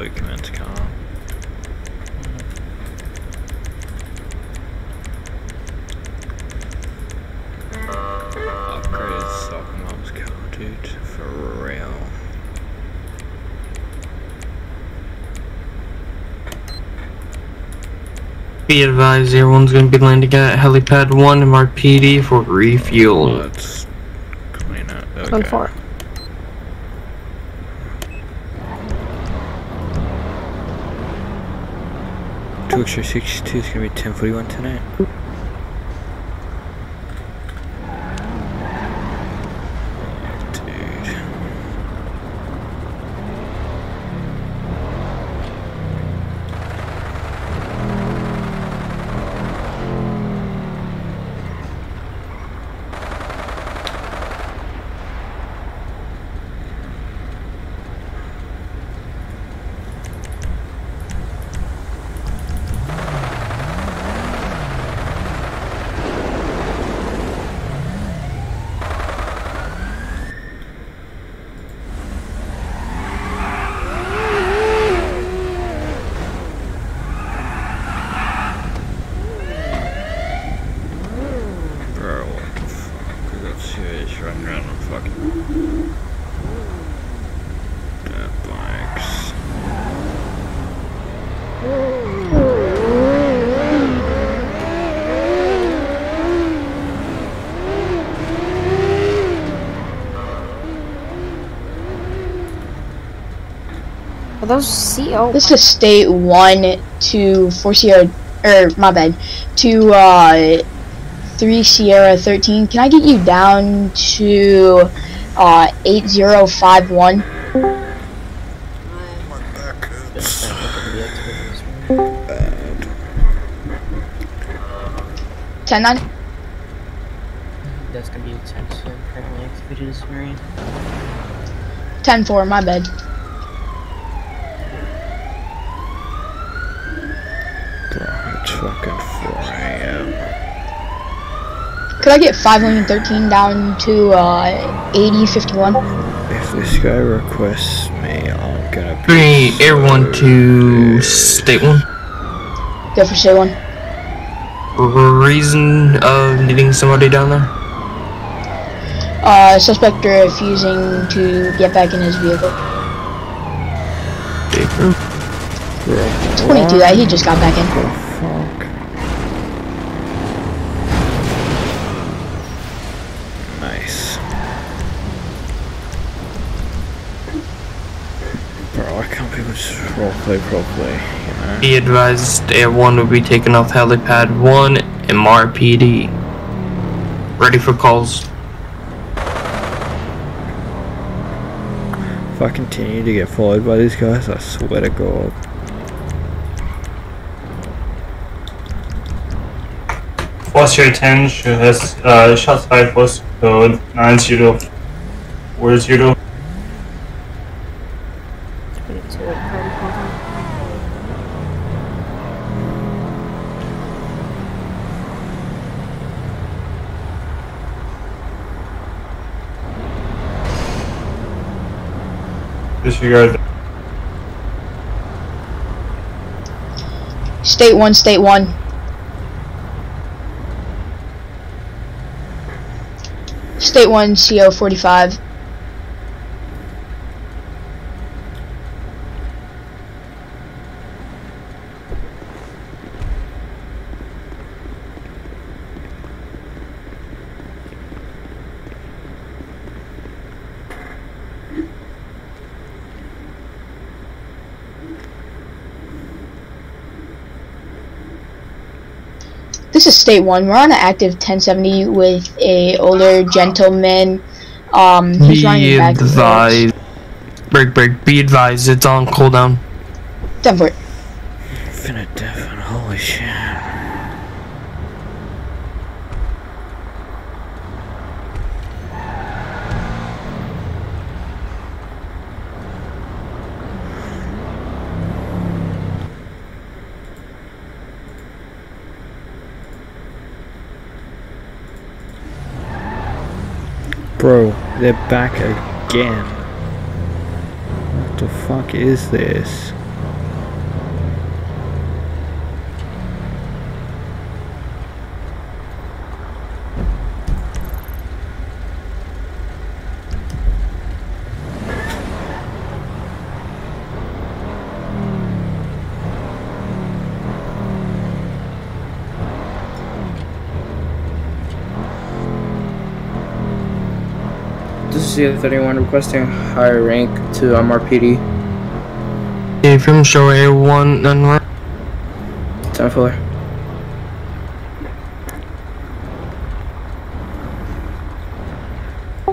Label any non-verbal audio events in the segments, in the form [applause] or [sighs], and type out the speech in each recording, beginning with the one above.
I feel about Lukeman's car. Upgrade Soccer Mom's car, dude. For real. Be advised, everyone's gonna be landing at helipad 1 MRPD for refuel. Let's clean it. Okay. Ten four. Two extra 62 is gonna be 1041 tonight. Oh, dude. Bro, what the fuck? We got serious running around on fucking dirt bikes. Are those CO? This is state one to four Sierra, or my bad, to uh, three Sierra thirteen. Can I get you down to uh, eight zero five one? My back hurts. Ten nine. That's gonna be a text for currently activated this Marine. Ten four. My bad. Bro, it's fucking 4 a.m. Could I get 513 down to uh, eighty fifty one? If this guy requests me, I'm gonna be Bring so everyone to pissed. state 1. Go for state one. Reason of needing somebody down there? Uh, suspect refusing to get back in his vehicle. Twenty two. That he just got back in. Fuck. Nice. Bro, why can't people just roleplay properly, you know? Be advised, everyone will be taken off helipad 1 MRPD. Ready for calls. If I continue to get followed by these guys, I swear to God. Sierra 10 she has uh, shots fired post code 9040. Disregard. State one. State one. State 1 CO 45. This is state one. We're on an active 1070 with a older gentleman. Um, he's running Be back. advised. Break, break. Be advised, it's on cooldown. Ten four. Finna deafen, holy shit. Bro, they're back again. What the fuck is this? This is the 31 requesting higher rank to MRPD. If you show A1 and right. 10 fuller.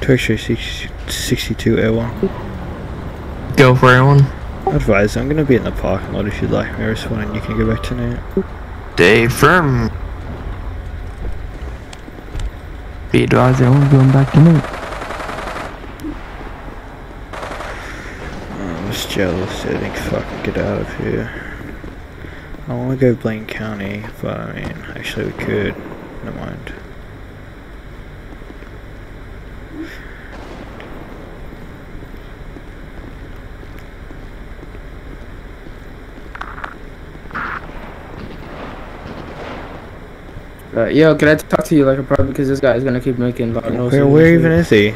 Tertiary 62 A1. Go for A1. Advise, I'm gonna be in the parking lot if you'd like me to respond. You can go back to Nate. Stay firm. Be advised, A1 going back to just think fucking get out of here. I want to go Blaine County, but I mean, actually we could. Never mind. Uh, yo, can I talk to you like a pro? Because this guy is gonna keep making loud noises. Where, where even is he?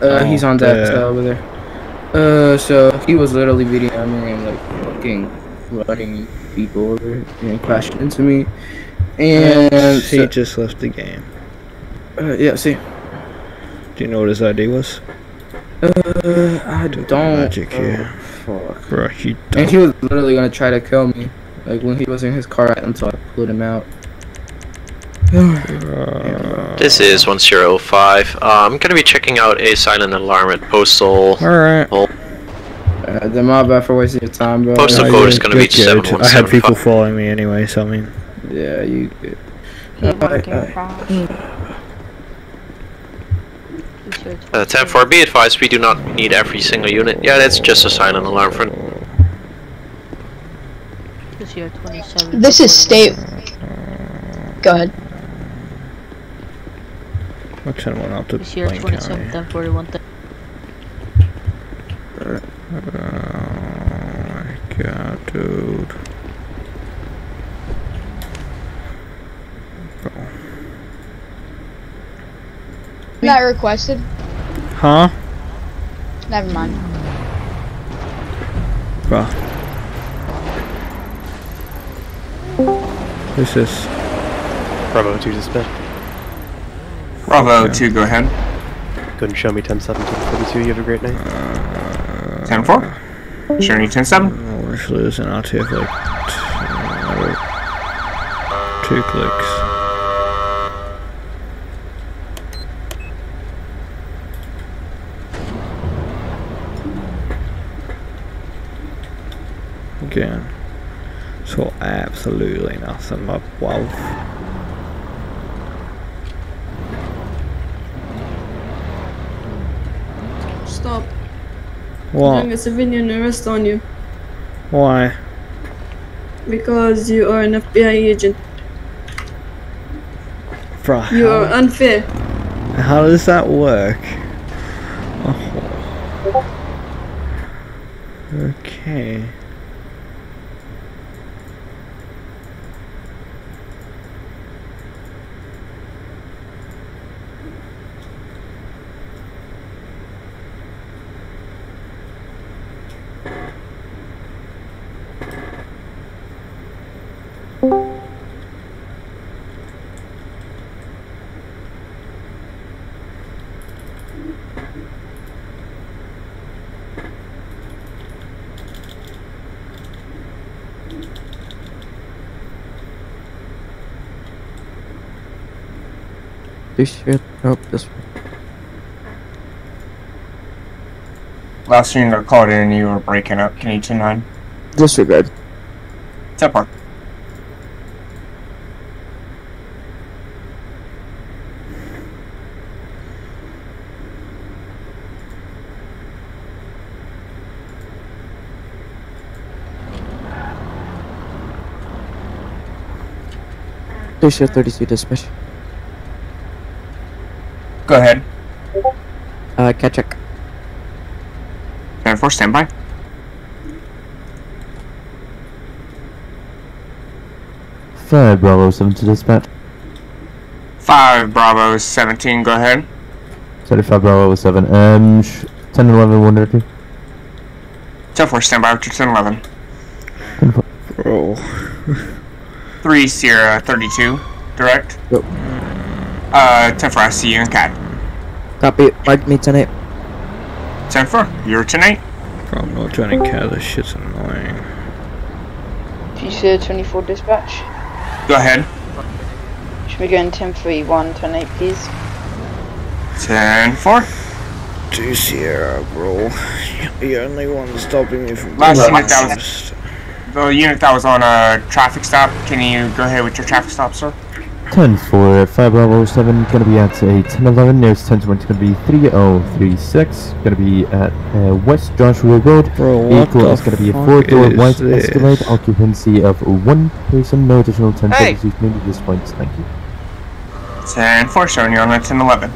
Uh, he's on that there. uh, over there. Uh, so he was literally beating on me and like fucking running people over and crashing into me. And he so- just left the game. uh, yeah, see, Do you know what his ID was? uh, I don't. magic oh, here. fuck. Bro, you And he was literally gonna try to kill me, like when he was in his car until I pulled him out. [sighs] Uh, This is 1005. Uh, I'm gonna be checking out a silent alarm at Postal. Alright. Uh, then my bad for wasting your time, bro. Postal No, code is gonna be good. I had people following me anyway, so I mean. Yeah, you good. People Alright, getting alright. crashed. Who's your Uh, 10-4, be advised, we do not need every single unit. Yeah, that's just a silent alarm for... Who's your 27? This is state. Go ahead. I'll send one out to Who's your Blaine 27 County. 10 41 10. Oh my god, dude. Not requested. Huh? Never mind. Bro. Who's this? Bravo 2 dispatch. Bravo Okay. 2, go ahead. Go and show me 10 7 42. You have a great night. Uh, 10 4. Sure, need 10 7. Oh, we're just losing out here for like two, uh, two clicks. Again. So absolutely nothing but Stop. What? Doing a civilian arrest on you Why? because you are an FBI agent. Bruh, You are unfair. how does that work? Oh. Okay. This shit. Oh, this one. Last unit I called in, you were breaking up. Can you 10 9? Disregard. 10 4. Station 32 dispatch. Go ahead. Uh, Ketchik. Air Force, standby. Five Bravo 7 to dispatch. Five Bravo 17, go ahead. 35 Bravo 7, um, 10 11 1 directly. 10 4, standby, 10 11. 10 4. Oh. 3 Sierra 32, direct. Yep. Uh, 10 4, I see you in CAD. Copy. Mark me tonight. 10 4, you're tonight. Bro, I'm not joining cat, this shit's annoying. Fuchsia 24 dispatch. Go ahead. Should we go in 10 3 1 10 8, please? 10 4. Two Sierra, bro. The only one stopping me from Last doing unit that was the unit that was on a traffic stop. Can you go ahead with your traffic stop, sir? 10 4, 5 Bravo 7, gonna be at a 10 11, nearest 10 20, gonna be 3036, gonna be at uh, West Joshua Road. Bro, what Vehicle the is gonna be a 4 door white this? Escalade, occupancy of 1 person, no additional 10 Hey! hey. needed at this point, thank you. 10 4, showing you on a 10 11.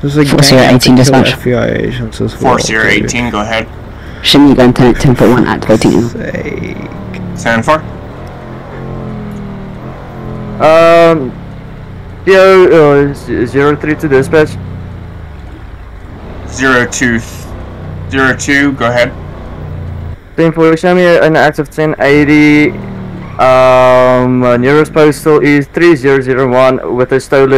There's a Four Sierra 18 dispatch. FBI agents as 4. Sierra 18, go ahead. Shimmy gun 10, 10 foot 1 activating now. Sake. 10 4. Um, zero, uh, z- zero three to dispatch. 0 2 0 2, go ahead. Same for show me an active 1080. Um, uh, nearest postal is 3001 with a stolen